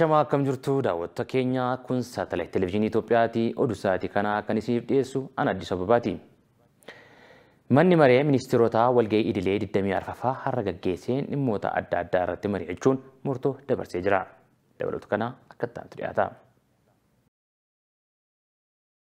Ashamaa akkam jirtu daawwattoota keenya kun saatalaayit televezyiinii Itoophiyaati. Oduu sa'aatii kanaa kan isiniif dhiyeessu an Addis Ababaati. Manni maree ministeerota walgahii idilee 24ffaa har'a gaggeesseen dhimmoota adda addaa irratti mari'achuun murtoo dabarsee jira. Dabalatu kana akka itti dhiyaata.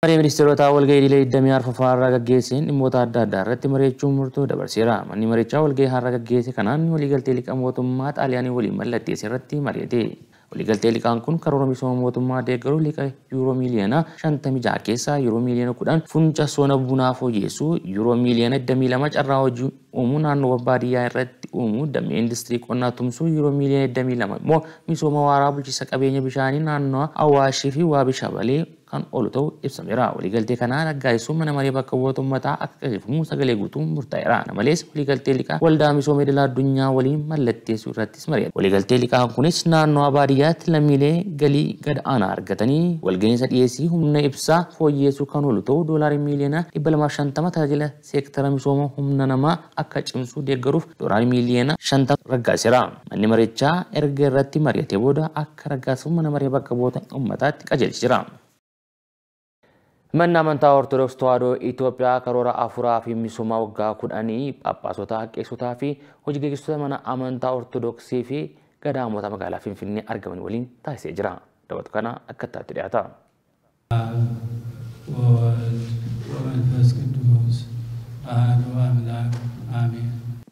Maree ministeerota walgahii idilee 24ffaa har'a gaggeesseen dhimmoota adda addaa irratti mari'achuun murtoo dabarseera. Manni marichaa walgahii har'a gaggeesse kanaan waliigaltee liqa mootummaa xaaliyaanii waliin mallatteesse irratti mari'ate. Waliigaltee liqaan kun karoora misooma mootummaa deeggaruu liqa yuuroo miiliyoona 56 keessaa yuuroo miiliyoona 10 funca sona bunaa fooyyessuu yuuroo miiliyoona 22 carraa hojii uumuu naannoo baadiyyaa irratti uumuu damee industirii qonnaa tumsuu yuuroo miiliyoona 22 immoo misooma waaraa bulchiinsa qabeenya bishaanii naannoo Awaashii fi Waabii Shabalee kan oolu ta'uu ibsameera. Waliigaltee kanaa raggaasisuun mana maree bakka bu'oota uummataa akka qajeelfamu sagalee guutuun murtaa'eera. Kana malees waliigaltee liqaa waldaa misooma idil addunyaa waliin mallatteessuu irrattis mari'ate. Waliigaltee liqaa kunis naannoo baadiyyaatti lammiilee galii gad aanaa argatanii walga'iinsa dhiyeessii humna ibsaa fooyyeessuu kan oolu ta'uu doolaarii miiliyoona 250 tajaajila seektara misooma humna namaa akka cimsuu deeggaruuf doolaarii miiliyoona 50 raggaaseera. Manni marichaa erga irratti mari'atee booda akka raggaasifamu mana maree bakka bu'oota uummataatti qajeelcheera. Manni amantaa Ortodoksii Tawaahidoo Itoophiyaa karoora afuraa fi misooma waggaa kudhanii Phaaphaasota, Qeessotaa fi hojii gaggeessitoota mana amantaa Ortodoksii fi gadaamota magaalaa Finfinnee argaman waliin taasisee jira. Dabalatu kana akka itti dhiyaata.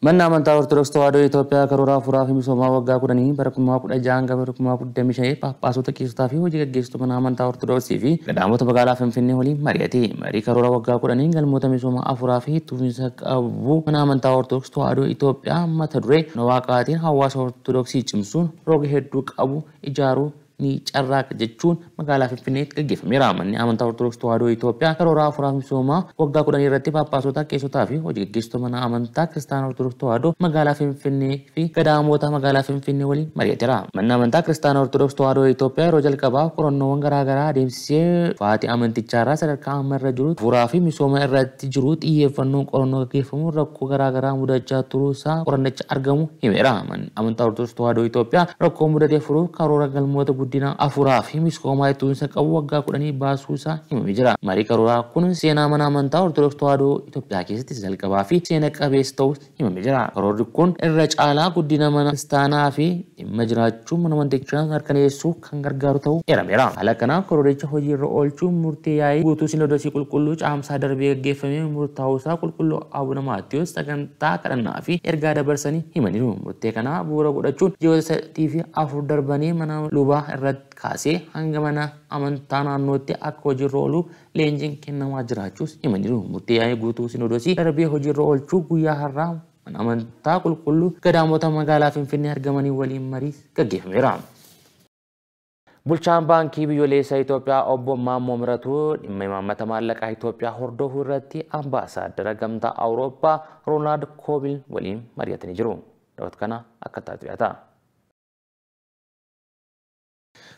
Manni amantaa Ortodoksii Tawaahidoo Itoophiyaa karoora afuraa fi misoomaa waggaa kudhanii bara kuma kudha jahan bara kuma kudha shanii Phaaphaasota, Qeessotaa fi hojii gaggeessitoota mana amantaa Ortodoksii fi gadaamota magaalaa Finfinnee waliin mari'ate. Marii karoora waggaa kudhanii galmoota misoomaa afuraa fi tuufinsa qabu mana amantaa Ortodoksii Tawaahidoo Itoophiyaa mata duree waaqaatiin hawaasa Ortodoksii cimsuun roga hedduu qabu ijaaruu ni carraaqa jechuun magaalaa Finfinneetti gaggeeffameera. Manni amantaa Ortodoksii Tawaahidoo Itoophiyaa karoora afuraa misoomaa waggaa kudhanii irratti Phaaphaasota, Qeessotaa fi hojii gaggeessitoota mana amantaa Kiristaanaa Ortodoksii Tawaahidoo magaalaa Finfinnee fi gadaamota magaalaa Finfinnee waliin mari'ateera. Manni amantaa Kiristaanaa Ortodoksii Tawaahidoo Itoophiyaa yeroo jalqabaa qorannoowwan garaagaraa adeemsisee faatii amantichaarraa sadarkaa amma irra jiru fuuraa fi misooma irratti jiru xiyyeeffannoon qorannoo gaggeeffamu rakkoo garaagaraa mudachaa turuu isaa qorannicha argamu himeera. Manni amantaa Ortodoksii Tawaahidoo Itoophiyaa rakkoo mudatee furuuf karoora galmoota guddina afuraa fi misoomaa itti qabu waggaa kudhanii baasuu isaa himamee jira. Marii karooraa kun seenaa mana amantaa Ortodoksii Tawaahidoo Itoophiyaa keessatti jalqabaa fi seena qabeessa ta'us himamee jira. Karoorri kun irra caalaa guddina mana kiristaanaa fi dhimma jiraachuu mana amantichaa mirkaneessuu kan gargaaru ta'uu eerameera. Haala kanaan karooricha hojii irra oolchuun murtee yaa'ii guutuu sinodosii qulqulluu caamsaa darbee gaggeeffamee murtaa'uusaa qulqulluu Abuna Maatiyyoos sagantaa kadhannaa fi ergaa dabarsanii himaniiru. Murtee kanaa bu'uura godhachuun ji'oota sadii fi afur darbanii mana lubaa irratti kaasee hanga mana amantaa naannootti akka hojiirra oolu leenjiin kennamaa jiraachuus himaniiru. Murtee yaa'ii guutuu sinodosii darbee hojiirra oolchuu guyyaa har'aa mana amantaa qulqulluu gadaamota magaalaa Finfinnee argamanii waliin marii gaggeeffameera. Bulchaan baankii biyyoolessaa Itoophiyaa obbo Maammoo Miratuu dhimma imaammata maallaqaa Itoophiyaa hordofuu irratti ambaasaaddara gamtaa Awurooppaa Roonaald Koobil waliin mari'atanii jiru. Dabalatu kana akka taatu dhiyaata.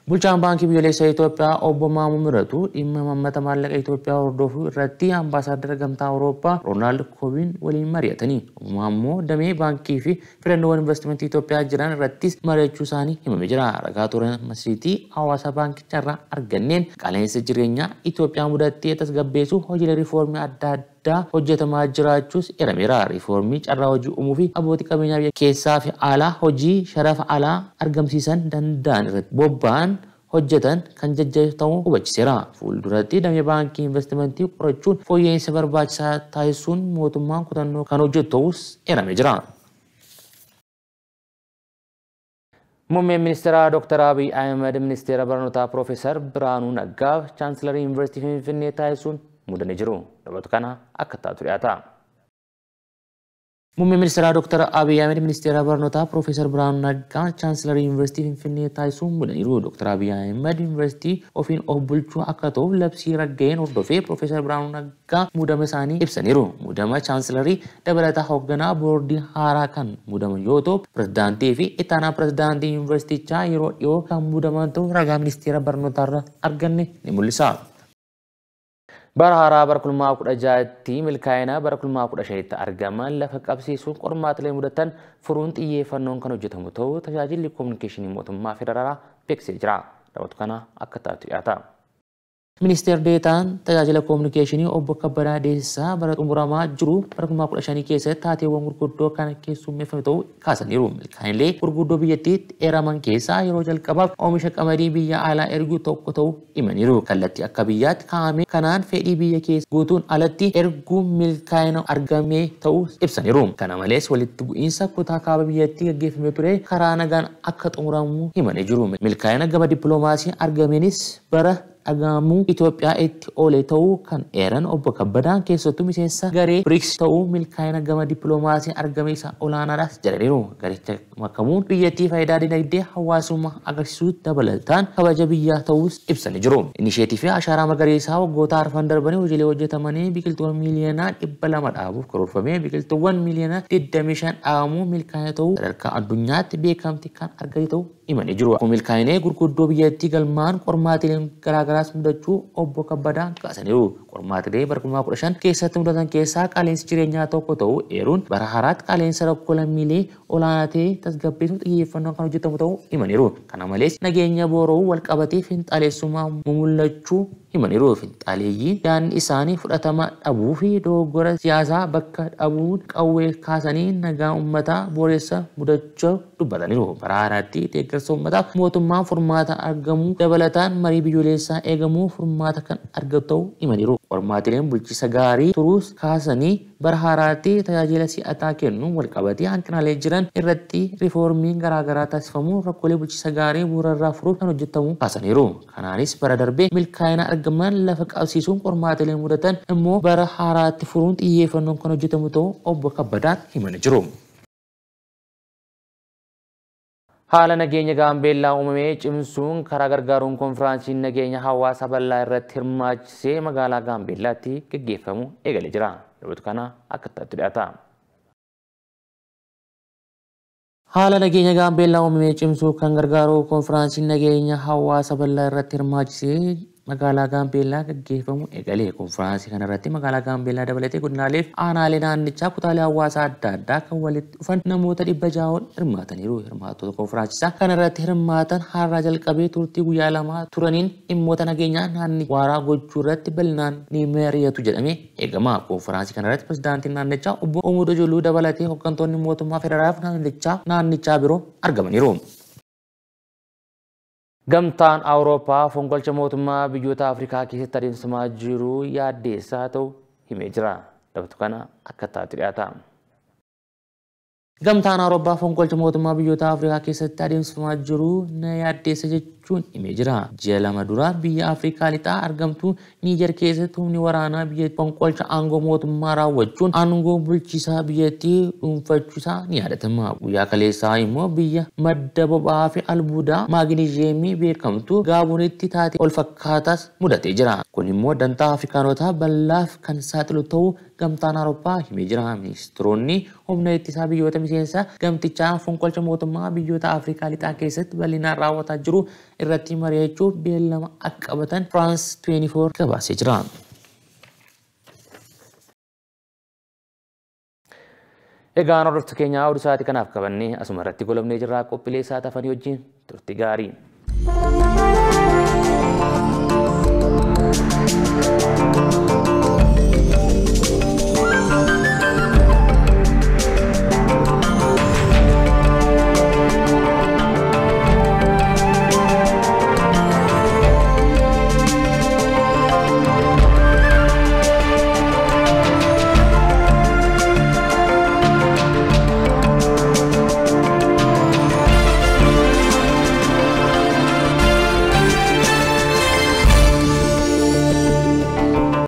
Bulchaan baankii biyyoolessaa Itoophiyaa obbo Maammoo Miratuu dhimma imaammata maallaqa Itoophiyaa hordofuu irratti ambaasaaddara gamtaa Awurooppaa Roonaald Koobil waliin mari'atanii obbo Maammoo damee baankii fi filannoowwan investimentii Itoophiyaa jiran irrattis mari'achuu isaanii himamee jira. Ragaa turan masiitii hawaasa baankicharraa arganneen qaala'insa jireenyaa Itoophiyaa mudatee tasgabbeessuuf hojiilee riifoormii adda addaa addaa hojjetamaa jiraachuus eerameera. Riifoormii carraa hojii uumuu fi abbootii qabeenyaa biyya keessaa fi alaa hojii sharafa alaa argamsiisan danda'an irratti bobba'an hojjetan kan jajjabeessu ta'uu hubachiiseera. Fuulduratti damee baankii investimentii qorachuun fooyya'insa barbaachisaa taasisuun mootummaan kutannoo kan hojjetu ta'us eeramee jira. Muummeen ministeeraa Dr. Abiy Ahmed ministeera barnootaa Piroofeesar Biraanuu Naggaaf chaansilarii Yuunivarsiitii Finfinnee taasisuun muudanii jiru. Dabalatu kana akka taatu dhiyaata. Muummeen ministeeraa Dr. Abiy Ahmed ministeera barnootaa Piroofeesar Biraanuu Naggaa chaansilarii Yuunivarsiitii Finfinnee taasisuun muudaniiru. Dr. Abiy Ahmed Yuunivarsiitii ofiin of bulchuu akka ta'uuf labsii ragga'een hordofee Piroofeesar Biraanuu Naggaa muudama isaanii ibsaniiru. Muudama chaansilarii dabalataa hoogganaa boordii haaraa kan muudaman yoo ta'u, pirezidaantii fi ittaanaa pirezidaantii yuunivarsiitichaa yeroo dhiyoo kan muudaman ta'u ragaa ministeera barnootaarra arganne ni mul'isa. Bara haaraa bara kulmaa kudha jaatti milkaa'ina bara kulmaa kudha shanitti argaman lafa qabsiisuun qormaatilee mudatan furuun xiyyeeffannoon kan hojjetamu ta'uu tajaajilli koominikeeshinii mootummaa federaalaa beeksisee jira. Daawwatu kana akka taatu dhiyaata. Ministeer Deetaan tajaajila koominikeeshinii obbo Kabbadaa Deessisaa bara xumuramaa jiru bara 2015 keessatti taateewwan gurguddoo kan keessummeeffame ta'uu kaasaniiru. Milkaa'inlee gurguddoo biyyattiitti eeraman keessaa yeroo jalqabaaf oomisha qamadii biyya alaa erguu tokko ta'uu himaniiru. Kallattii akka biyyaatti kaa'ame kanaan fedhii biyya keessa guutuun alatti erguun milkaa'ina argamee ta'uu ibsaniiru. Kana malees walitti bu'iinsa kutaa kaaba biyyattii gaggeeffamee ture karaa nagaan akka xumuramu himanii jiru. Milkaa'ina gama dippiloomaasii argameenis bara dhagahamuu Itoophiyaa itti oole ta'uu kan eeran obbo Kabbadaan keessattuu miseensa garee BRICS ta'uu milkaa'ina gama dippiloomaasii argame isa olaanaadhaas jedhaniiru. Garicha makamuun biyyattii faayidaa dinagdee hawaasummaa agarsiisuu dabalataan kabaja biyyaa ta'uus ibsanii jiru. Inisheetii fi ashaaraa magariisaa waggoota arfan darbanii hojiilee hojjetamanii biqiltuuwwan miiliyoonaa dhibba lama dhaabuuf karoorfamee biqiltuuwwan miiliyoonaa 25 dhaabamuu milkaa'ina ta'uu sadarkaa addunyaatti beekamti kan argate ta'uu himanii jiru. Milkaa'inee gurguddoo biyyattii galmaan qormaatileen garaagaraas mudachuu obbo Kabbadaan kaasaniiru. Qormaatilee bara 2015 keessatti mudatan keessaa qaaleensi jireenyaa tokko ta'uu eeruun bara haaraatti qaaleensa rakkoo lammiilee olaanaa ta'e tasgabbeessuuf xiyyeeffannoon kan hojjetamu ta'uu himaniiru. Kana malees nageenya boora'uu walqabatee finxaaleessummaa mul'achuu himaniiru. Finxaaleeyyiin yaadni isaanii fudhatama dhabuu fi dogoggora siyaasaa bakka dhabuun qawwee kaasanii nagaa uummataa booreessa mudachuu dubbataniiru. Bara haaraatti deeggarsa uummataaf mootummaan furmaata argamuu dabalataan marii biyyoolessaa eegamuu furmaata kan argatu ta'uu himaniiru. Qormaatileen bulchiisa gaarii turuus kaasanii bara haaraatti tajaajila si'ataa kennuun walqabatee hanqinaalee jiran irratti riifoormiin garaagaraa taasifamuu rakkoolee bulchiisa gaarii bu'uurarraa furuuf kan hojjetamu kaasaniiru. Kanaanis bara darbee milkaa'ina argaman lafa qabsiisuun qormaatilee mudatan immoo bara haaraatti furuun xiyyeeffannoon kan hojjetamu ta'uu obbo Kabbadaan himanii jiru. Haala nageenya gaambeellaa uumamee cimsuun karaa gargaaruun konfiraansiin nageenya hawaasa bal'aa irratti hirmaachisee magaalaa gaambeellaatti gaggeeffamu eegalee jira. Dabalatu kana akka taatu dhiyaata. Haala nageenya gaambeellaa uumamee cimsuu kan gargaaru konfiraansiin nageenya hawaasa bal'aa irratti hirmaachisee magaalaa gaambeellaa gaggeeffamu eegalee konfiraansii kanarratti magaalaa gaambeellaa dabalatee godinaalee fi aanaalee naannichaa kutaalee hawaasaa adda addaa kan walitti dhufan namoota dhibba jaa'oon hirmaataniiru. Hirmaattota konfiraansisaa kanarratti hirmaatan har'aa jalqabee turtii guyyaa lamaa turaniin dhimmoota nageenyaa naanni waaraa gochuu irratti bal'inaan ni mari'atu jedhamee eegama. Konfiraansii kanarratti pirezidaantiin naannichaa obbo Omoodoo Joluu dabalatee hooggantoonni mootummaa federaalaa fi naannichaa naannichaa biroo argamaniiru. Gamtaan Awurooppaa fonqolcha mootummaa biyyoota Afrikaa keessatti adeemsifamaa jiru yaaddeessaa ta'u himee jira. Dabatu kana akka taatu dhiyaata. Gamtaan Awurooppaa fonqolcha mootummaa biyyoota Afrikaa keessatti adeemsifamaa jiru na yaaddeessa jechuun himee jira. Ji'a lama dura biyya Afrikaa lixaa argamtu Niijer keessatti humni waraanaa biyya fonqolcha aangoo mootummaa raawwachuun aangoo bulchiisaa biyyattii dhuunfachuusaa ni yaadatama. Guyyaa kaleessaa immoo biyya madda boba'aa fi albuudaa maaginizeemii beekamtu gaabonitti taate ol fakkaataas mudatee jira. Kun immoo dantaa Afrikaanotaa bal'aaf kan saaxilu ta'uu gamtaan Awurooppaa himee jira. Ministiroonni humna ittisaa biyyoota miseensa gamtichaa fonqolcha mootummaa biyyoota Afrikaa lixaa keessatti bal'inaan raawwataa jiru irratti mari'achuuf beellama akka qabatan firaans 24 gabaasee jira. Egaa hordoftu keenya oduu sa'aatii kanaaf qabannee asuma irratti golobnee jirraa qophiilee isaa tafanii wajjin turti gaarii.